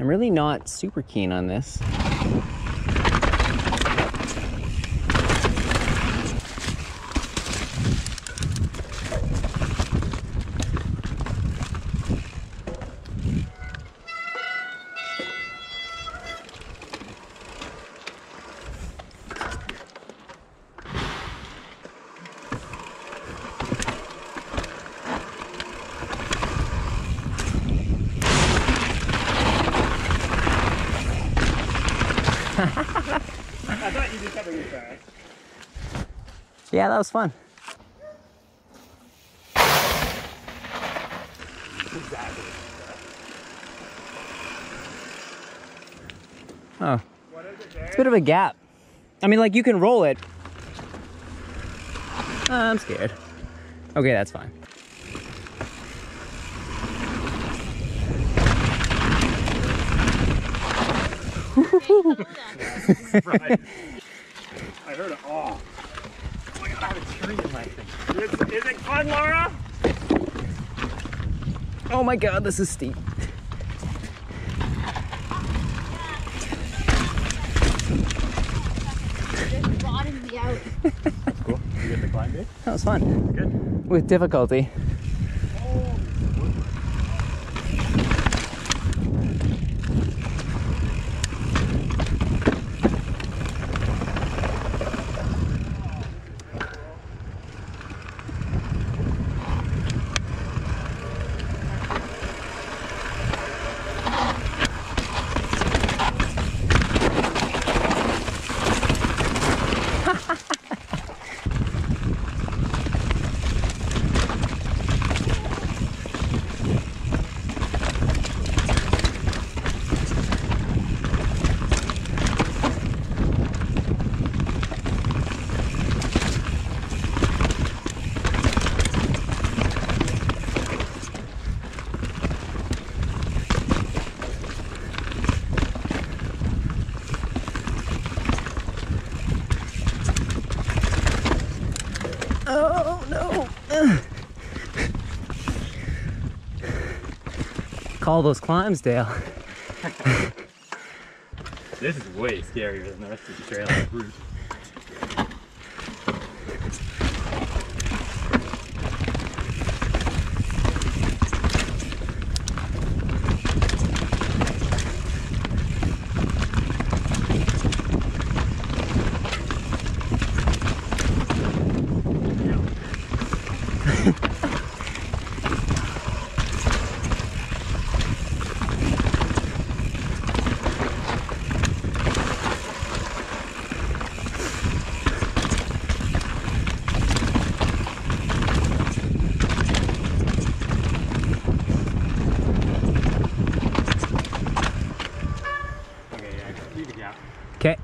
I'm really not super keen on this. Yeah, that was fun. Oh, it's a bit of a gap. I mean, like, you can roll it. I'm scared. Okay, that's fine. Right. I heard it all. Oh my god, I have a tree in my thing. Is, is it fun, Laura? Oh my god, this is steep. Just rotting. Cool. You get the climb, Dave? That was fun. Good. With difficulty. Oh no. Ugh. Call those climbs, Dale. This is way scarier than the rest of the trail route. Okay, yeah, leave a gap. Okay.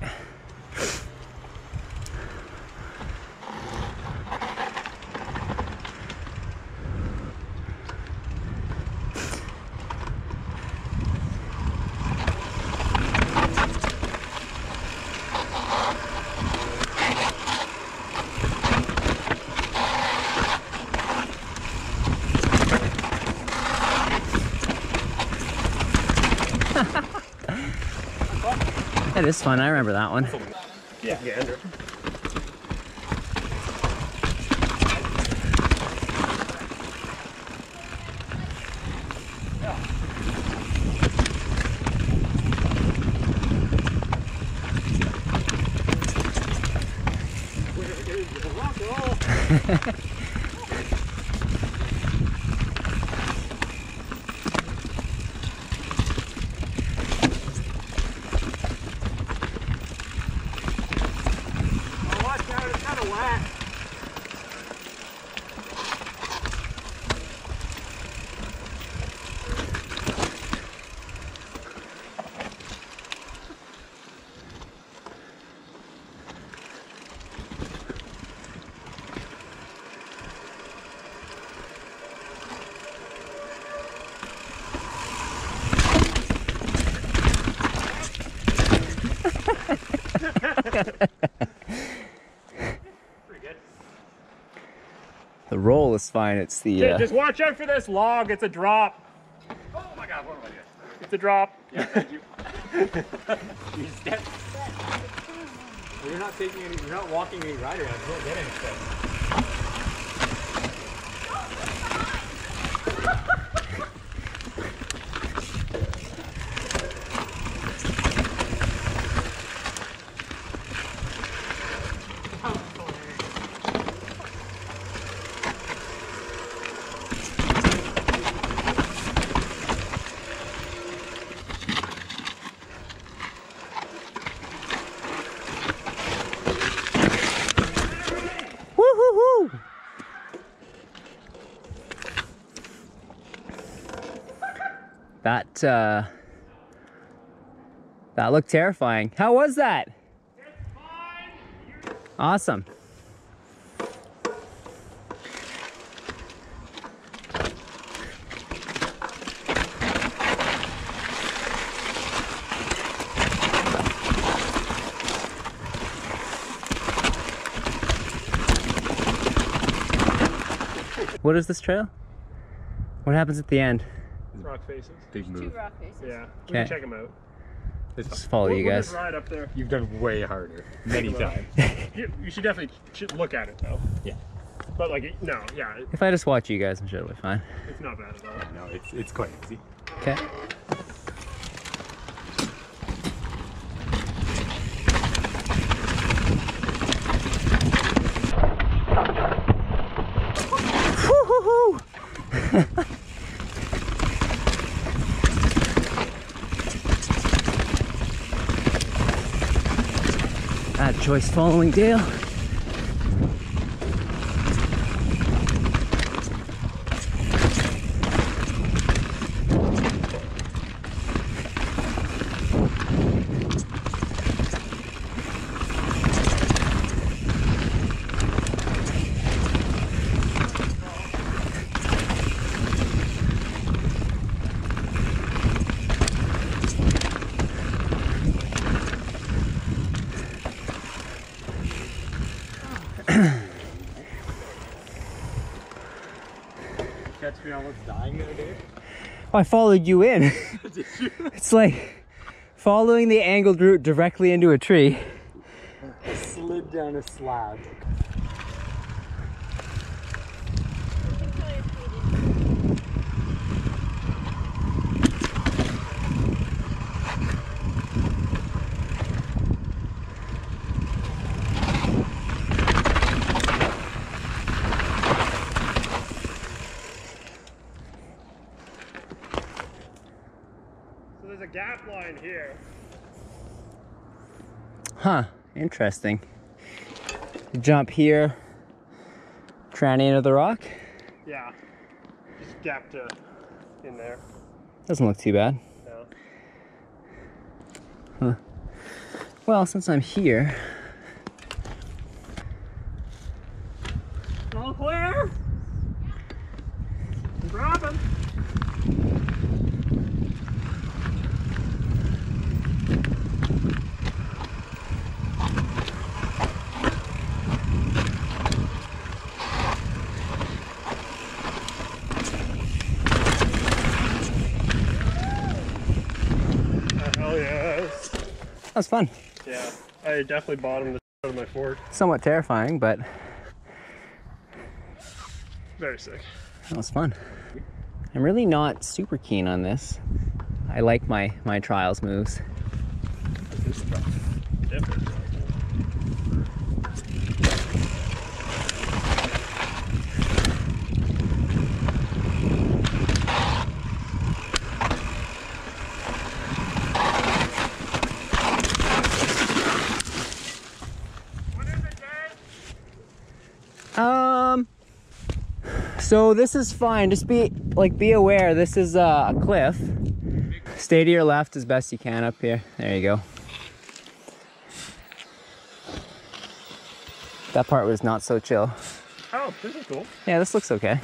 That is fun. I remember that one. Yeah, yeah, Andrew. Oh, The roll is fine. It's the Just- uh, Just watch out for this log. It's a drop. Oh my god, what am I doing? It's a drop. Yeah, thank you. you step. Well, you're not taking any, you're not walking any rider out. You won't get anything. That uh That looked terrifying. How was that? Awesome. What is this trail? What happens at the end? Rock faces. Big Two move. rock faces. Yeah. We Okay. can check them out. It's Just follow We'll- you we'll guys. just ride up there. You've done way harder. Many times. You, you should definitely should look at it though. Yeah. But like, no, yeah, If I just watch you guys, I'm sure it'll be fine. it's not bad at all. No, it's it's quite easy. Okay. Ah, Joyce following Dale. Catch me almost dying the other day. I followed you in. It's like following the angled route directly into a tree. Slid down a slab. So there's a line here. Huh, interesting. Jump here, tranny into the rock. Yeah. Just gap to in there. Doesn't look too bad. No. Huh. Well, since I'm here, All clear. That was fun. Yeah, I definitely bottomed the out of my fork. Somewhat terrifying, but Very sick. that was fun. I'm really not super keen on this. I like my my trials moves. Different. Um. So this is fine. Just be like be aware. This is uh, a cliff. Stay to your left as best you can up here. There you go. That part was not so chill. Oh, this is cool. Yeah, this looks okay.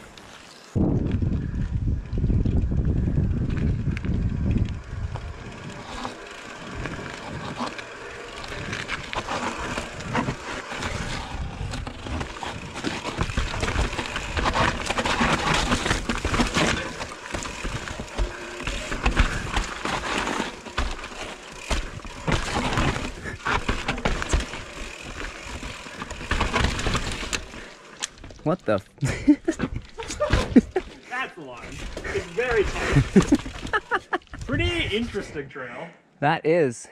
What the? f- That's the line. It's very tight. Pretty interesting trail. that is.